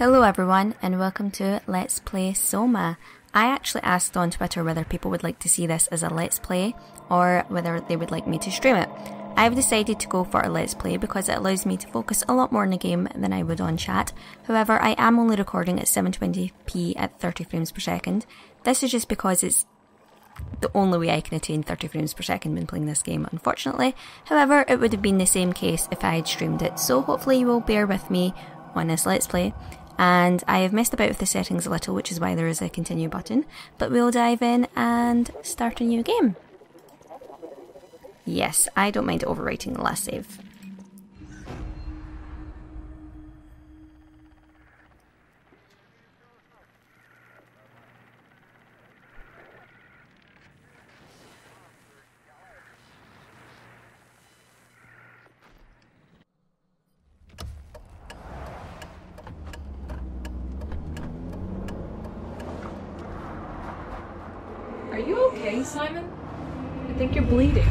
Hello everyone and welcome to Let's Play Soma. I actually asked on Twitter whether people would like to see this as a Let's Play or whether they would like me to stream it. I've decided to go for a Let's Play because it allows me to focus a lot more on the game than I would on chat. However, I am only recording at 720p at 30 frames per second. This is just because it's the only way I can attain 30 frames per second when playing this game, unfortunately. However, it would have been the same case if I had streamed it, so hopefully you will bear with me on this Let's Play and I have messed about with the settings a little, which is why there is a continue button, but we'll dive in and start a new game. Yes, I don't mind overwriting the last save. Are you okay, Simon? I think you're bleeding.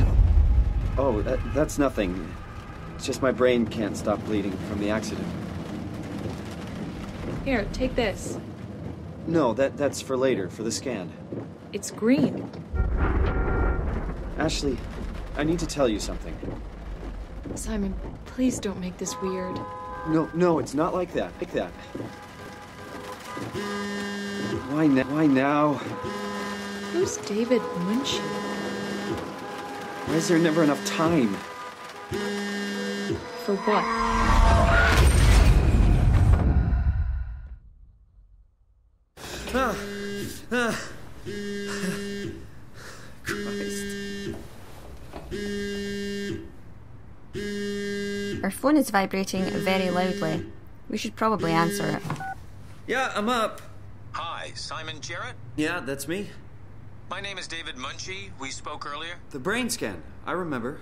That's nothing. It's just my brain can't stop bleeding from the accident. Here, take this. No, that that's for later, for the scan. It's green. Ashley, I need to tell you something. Simon, please don't make this weird. No, no, it's not like that. Like that. Why now? Why now? Who's David Munshi? Why is there never enough time? For what? Ah, ah. Christ. Our phone is vibrating very loudly. We should probably answer it. Yeah, I'm up. Hi, Simon Jarrett. Yeah, that's me. My name is David Munshi. We spoke earlier. The brain scan. I remember.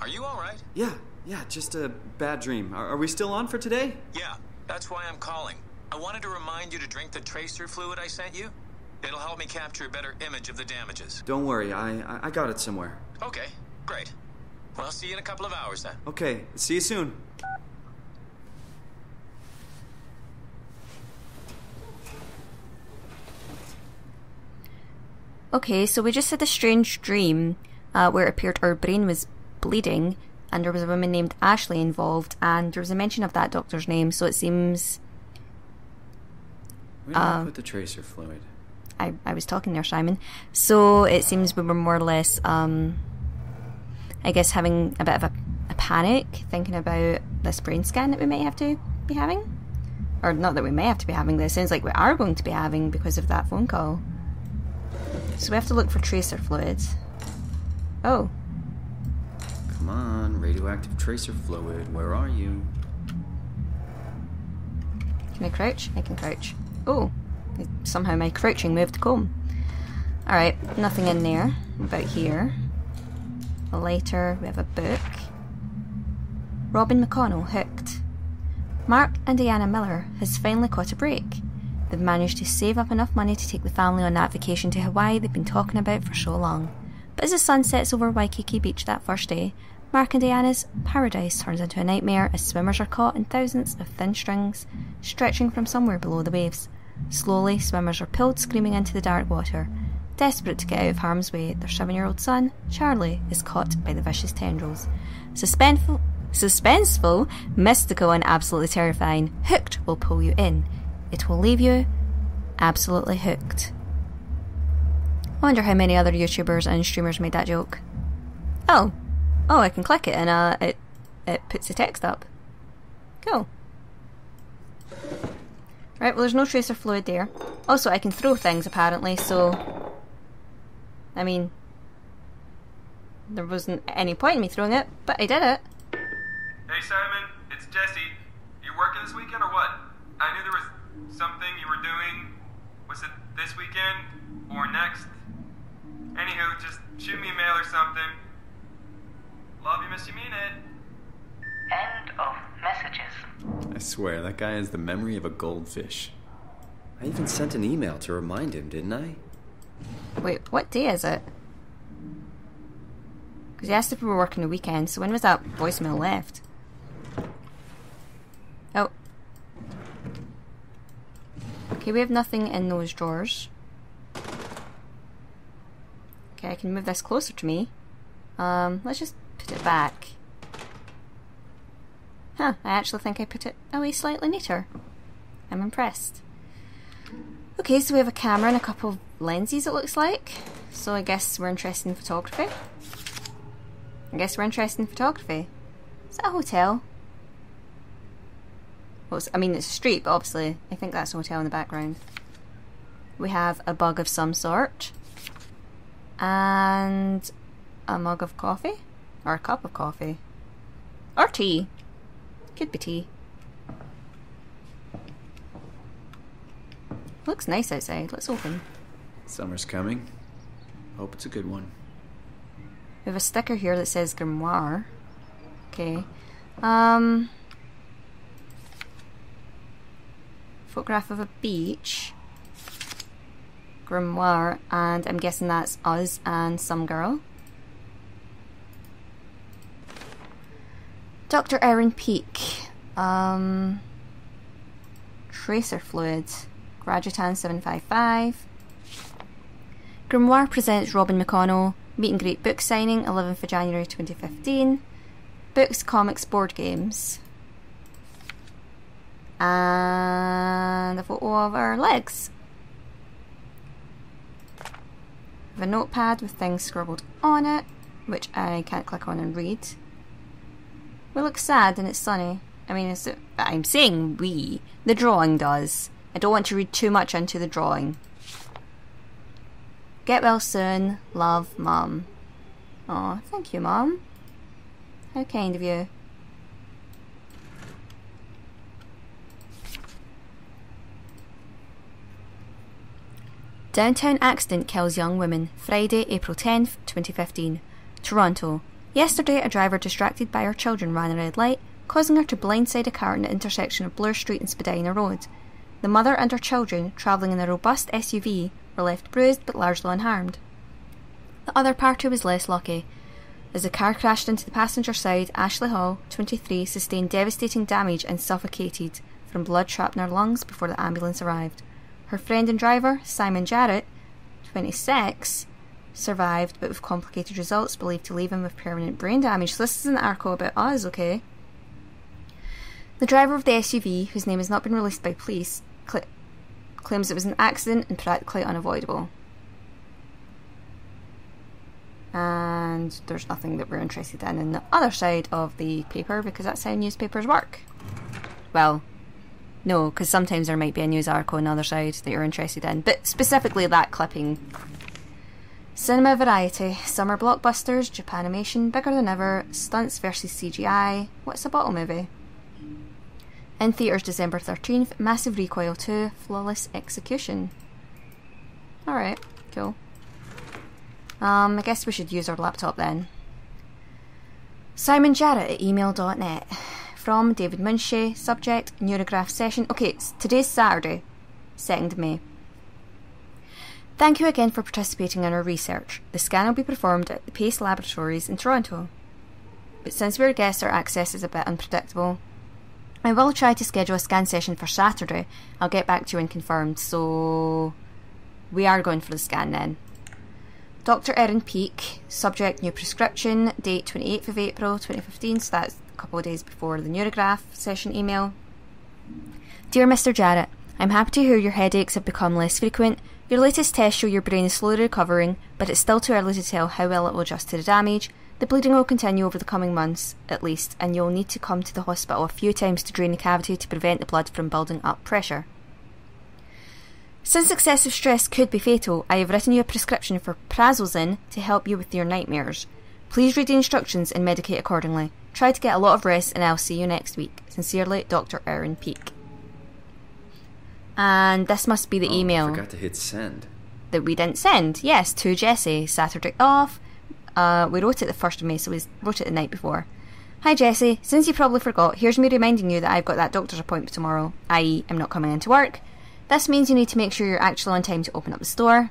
Are you all right? Yeah, yeah, just a bad dream. Are, are we still on for today? Yeah, that's why I'm calling. I wanted to remind you to drink the tracer fluid I sent you. It'll help me capture a better image of the damages. Don't worry, I I, I got it somewhere. Okay, great. Well, I'll see you in a couple of hours then. Okay, see you soon. Okay, so we just had a strange dream uh, where it appeared our brain was bleeding and there was a woman named Ashley involved and there was a mention of that doctor's name, so it seems Where did Um, put the tracer fluid? I, I was talking there, Simon. So it seems we were more or less, um, I guess, having a bit of a, a panic, thinking about this brain scan that we may have to be having. Or not that we may have to be having, this it sounds like we are going to be having because of that phone call. So we have to look for tracer fluids. Oh, radioactive tracer fluid. Where are you? can I crouch? I can crouch. Oh, somehow my crouching moved to comb. Alright, nothing in there. About here. A lighter, we have a book. Robin McConnell hooked. Mark and Diana Miller has finally caught a break. They've managed to save up enough money to take the family on that vacation to Hawaii they've been talking about for so long. But as the sun sets over Waikiki Beach that first day, Mark and Diana's paradise turns into a nightmare as swimmers are caught in thousands of thin strings stretching from somewhere below the waves. Slowly, swimmers are pulled screaming into the dark water. Desperate to get out of harm's way, their seven year old son, Charlie, is caught by the vicious tendrils. Suspenseful, suspenseful, mystical, and absolutely terrifying, Hooked will pull you in. It will leave you absolutely hooked. I wonder how many other YouTubers and streamers made that joke. Oh, oh, I can click it and uh, it it puts the text up. Cool. Right, well, there's no tracer fluid there. Also, I can throw things apparently, so. I mean. There wasn't any point in me throwing it, but I did it. Hey Simon, it's Jesse. You working this weekend or what? I knew there was something you were doing. Was it this weekend or next? Anywho, just shoot me a mail or something. Love you, miss you, mean it. End of messages. I swear, that guy has the memory of a goldfish. I even sent an email to remind him, didn't I? Wait, what day is it? Because he asked if we were working the weekend, so when was that voicemail left? Oh. Okay, we have nothing in those drawers. Okay, I can move this closer to me. Um, let's just put it back. Huh, I actually think I put it away slightly neater. I'm impressed. Okay, so we have a camera and a couple of lenses, it looks like. So I guess we're interested in photography. I guess we're interested in photography. Is that a hotel? Well, I mean, it's a street, but obviously, I think that's a hotel in the background. We have a bug of some sort. And a mug of coffee? Or a cup of coffee? Or tea. Could be tea. Looks nice outside. Let's open. Summer's coming. Hope it's a good one. We have a sticker here that says grimoire. Okay. Um. Photograph of a beach. Grimoire, and I'm guessing that's us and some girl. Dr. Aaron Peak. Um. Tracer fluid. Gradutan 755. Grimoire presents Robin McConnell. Meet and greet book signing, 11th of January 2015. Books, comics, board games. And a photo of our legs. A notepad with things scribbled on it, which I can't click on and read. We look sad and it's sunny. I mean, it's, I'm saying we. The drawing does. I don't want to read too much into the drawing. Get well soon. Love, Mum. Aw, thank you, Mum. How kind of you. Downtown accident kills young woman. Friday, April 10th, 2015. Toronto. Yesterday, a driver distracted by her children ran a red light, causing her to blindside a car in the intersection of Blair Street and Spadina Road. The mother and her children, travelling in a robust SUV, were left bruised but largely unharmed. The other party was less lucky. As the car crashed into the passenger side, Ashley Hall, 23, sustained devastating damage and suffocated from blood trapped in her lungs before the ambulance arrived. Her friend and driver, Simon Jarrett, 26, survived but with complicated results believed to leave him with permanent brain damage. So this is an article about us, okay? The driver of the SUV, whose name has not been released by police, cl- claims it was an accident and practically unavoidable. And there's nothing that we're interested in in the other side of the paper because that's how newspapers work. Well, no, because sometimes there might be a news article on the other side that you're interested in, but specifically that clipping. Cinema variety, summer blockbusters, Japanimation, bigger than ever, stunts versus CGI. What's a bottle movie? In theatres December 13th, Massive Recoil 2, Flawless Execution. Alright, cool. Um, I guess we should use our laptop then. Simon Jarrett at email.net. From David Munshi, subject, neurograph session. Okay, today's Saturday, 2nd May. Thank you again for participating in our research. The scan will be performed at the Pace Laboratories in Toronto. But since we're guests, our access is a bit unpredictable. I will try to schedule a scan session for Saturday. I'll get back to you when confirmed. So, we are going for the scan then. Dr. Erin Peak, subject new prescription, date 28th of April 2015, so that's a couple of days before the neurograph session email. Dear Mr. Jarrett, I'm happy to hear your headaches have become less frequent. Your latest tests show your brain is slowly recovering, but it's still too early to tell how well it will adjust to the damage. The bleeding will continue over the coming months, at least, and you'll need to come to the hospital a few times to drain the cavity to prevent the blood from building up pressure. Since excessive stress could be fatal, I have written you a prescription for prazosin to help you with your nightmares. Please read the instructions and medicate accordingly. Try to get a lot of rest, and I'll see you next week. Sincerely, Dr. Aaron Peak. And this must be the Oh, email I forgot to hit send. that we didn't send. Yes, to Jesse. Saturday off. Uh, we wrote it the 1st of May, so we wrote it the night before. Hi Jesse, since you probably forgot, here's me reminding you that I've got that doctor's appointment tomorrow, i.e., I'm not coming into work. This means you need to make sure you're actually on time to open up the store.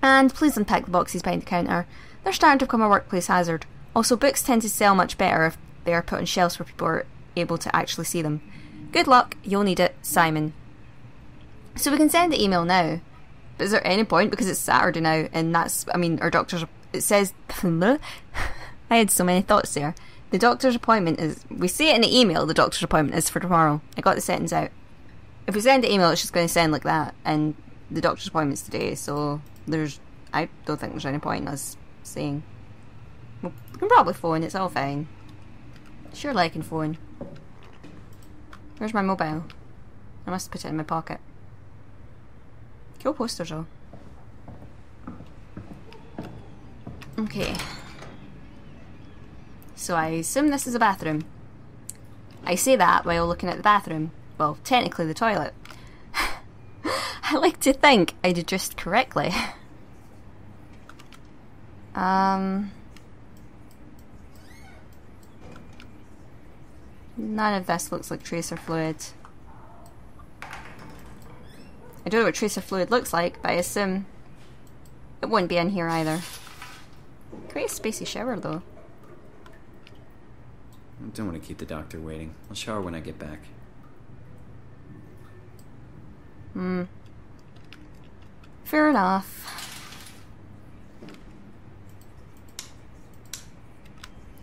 And please unpack the boxes behind the counter. They're starting to become a workplace hazard. Also, books tend to sell much better if they are put on shelves where people are able to actually see them. Good luck, you'll need it, Simon. So we can send the email now. But is there any point? Because it's Saturday now, and that's, I mean, our doctor's, it says, I had so many thoughts there. The doctor's appointment is, we say it in the email, the doctor's appointment is for tomorrow. I got the sentence out. If we send the email, it's just going to send like that, and the doctor's appointment's today, so there's, I don't think there's any point in us saying. We can probably phone, it's all fine. Sure, I can phone. Where's my mobile? I must put it in my pocket. Cool posters though. Okay. So I assume this is a bathroom. I say that while looking at the bathroom. Well, technically the toilet. I like to think I deduced correctly. um. None of this looks like tracer fluid. I don't know what tracer fluid looks like, but I assume it wouldn't be in here either. Great spacey shower though. I don't want to keep the doctor waiting. I'll shower when I get back. Hmm. Fair enough.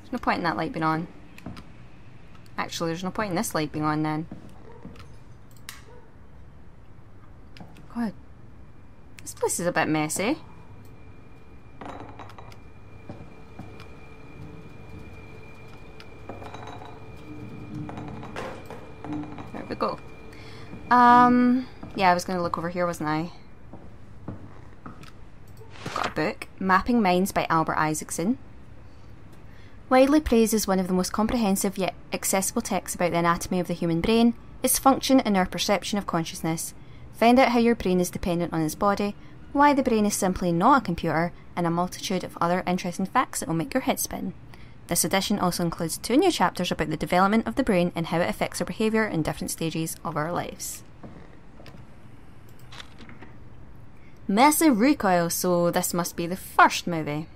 There's no point in that light being on. Actually, there's no point in this light being on then. God. This is a bit messy. There we go. Um, yeah, I was going to look over here, wasn't I? Got a book, Mapping Minds by Albert Isaacson. Widely praised as one of the most comprehensive yet accessible texts about the anatomy of the human brain, its function and our perception of consciousness. Find out how your brain is dependent on its body, why the brain is simply not a computer, and a multitude of other interesting facts that will make your head spin. This edition also includes two new chapters about the development of the brain and how it affects our behaviour in different stages of our lives. Massive recoil, so this must be the first movie.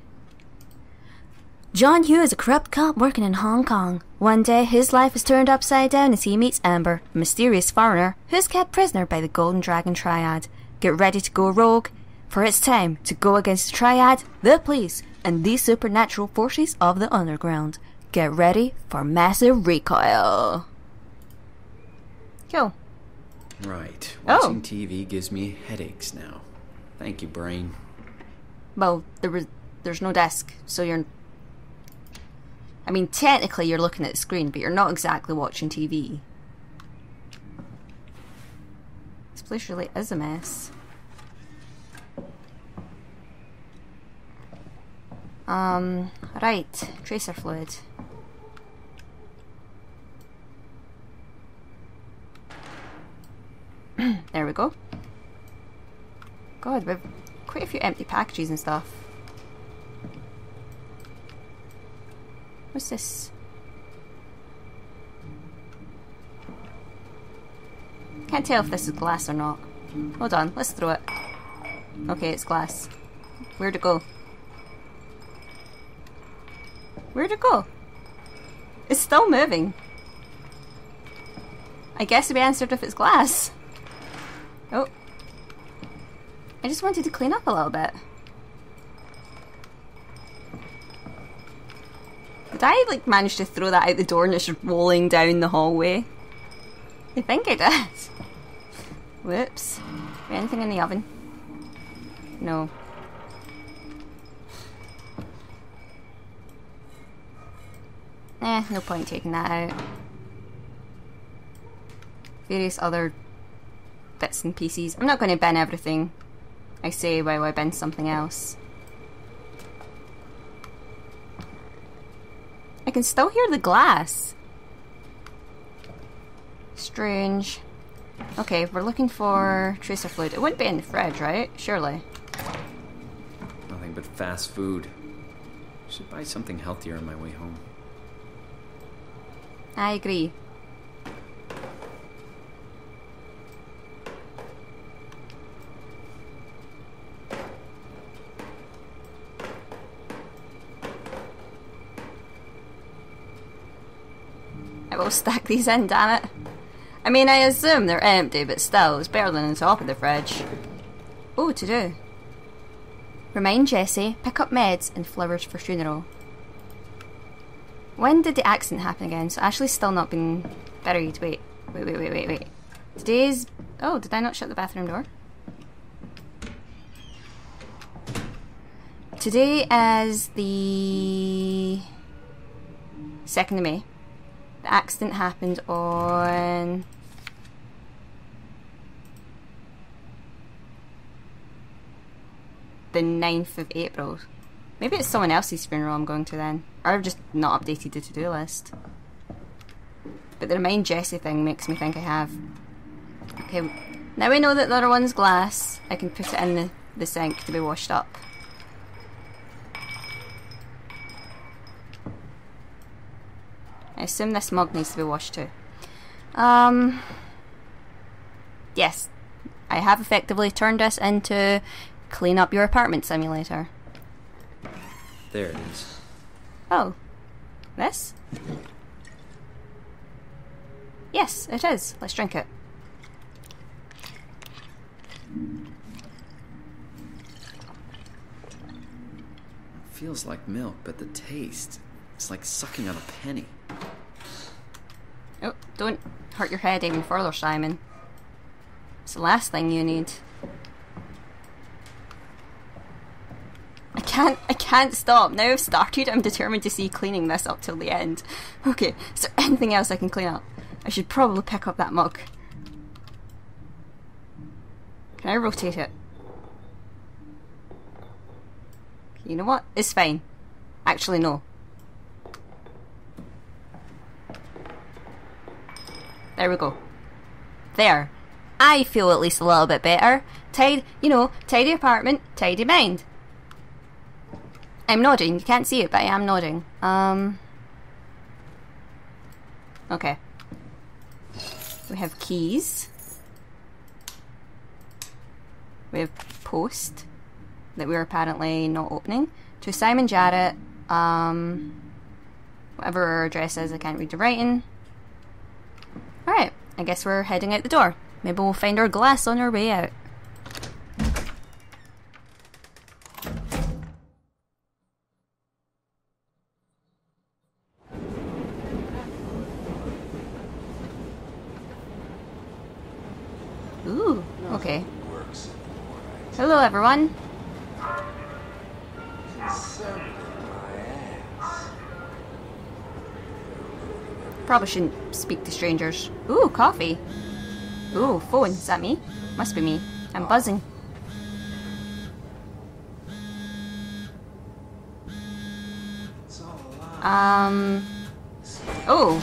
John Hugh is a corrupt cop working in Hong Kong. One day, his life is turned upside down as he meets Amber, a mysterious foreigner who's kept prisoner by the Golden Dragon Triad. Get ready to go rogue, for it's time to go against the Triad, the police, and the supernatural forces of the underground. Get ready for massive recoil. Cool. Right. Oh. Watching TV gives me headaches now. Thank you, brain. Well, there was there's no desk, so you're. I mean, technically you're looking at the screen, but you're not exactly watching TV. This place really is a mess. Um, right, tracer fluid. there we go. God, we've quite a few empty packages and stuff. What's this? Can't tell if this is glass or not. Hold on, let's throw it. Okay, it's glass. Where'd it go? Where'd it go? It's still moving. I guess be answered if it's glass. Oh. I just wanted to clean up a little bit. Did I like manage to throw that out the door and it's rolling down the hallway? I think I did. Whoops. Anything in the oven? No. Eh, no point taking that out. Various other bits and pieces. I'm not going to bin everything. I say while I bin something else. I can still hear the glass. Strange. Okay, we're looking for tracer fluid. It wouldn't be in the fridge, right? Surely. Nothing but fast food. Should buy something healthier on my way home. I agree. I will stack these in, damn it. I mean, I assume they're empty, but still, it's better than the top of the fridge. Oh, to do. Remind Jesse, pick up meds and flowers for funeral. When did the accident happen again? So Ashley's still not been buried. Wait, wait, wait, wait, wait, wait. Today's. Oh, did I not shut the bathroom door? Today is the 2nd of May. The accident happened on. The 9th of April. Maybe it's someone else's funeral I'm going to then. Or I've just not updated the to do list. But the remind Jesse thing makes me think I have. Okay, now we know that the other one's glass. I can put it in the, the sink to be washed up. I assume this mug needs to be washed too. Um. Yes, I have effectively turned this into clean up your apartment simulator. There it is. Oh, this? Yes, it is. Let's drink it. Feels like milk, but the taste. It's like sucking on a penny. Oh, don't hurt your head even further, Simon. It's the last thing you need. Can't I can't stop. Now I've started, I'm determined to see cleaning this up till the end. Okay, is there anything else I can clean up? I should probably pick up that mug. Can I rotate it? You know what? It's fine. Actually, no. There we go. There. I feel at least a little bit better. Tidy, you know, tidy apartment, tidy mind. I'm nodding. You can't see it, but I am nodding. Um. Okay. We have keys. We have post that we're apparently not opening. To Simon Jarrett, um, whatever her address is, I can't read the writing. Alright, I guess we're heading out the door. Maybe we'll find our glass on our way out. Ooh, okay. Hello, everyone. Probably shouldn't speak to strangers. Ooh, coffee. Ooh, phone. Is that me? Must be me. I'm buzzing. Um. Oh.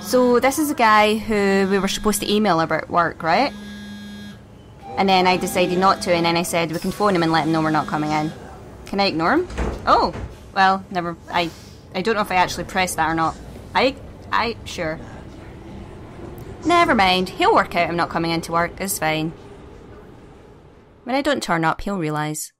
So this is a guy who we were supposed to email about work, right? And then I decided not to, and then I said we can phone him and let him know we're not coming in. Can I ignore him? Oh, well, never. I, I don't know if I actually pressed that or not. I, I sure. Never mind. He'll work out I'm not coming into work. It's fine. When I don't turn up, he'll realise.